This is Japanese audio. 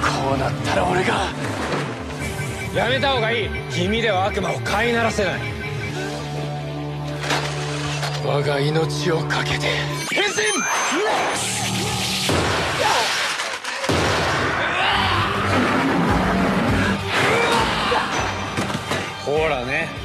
こうなったら俺が。やめた方がいい。君では悪魔を飼いならせない。我が命を懸けて。変身！ほらね。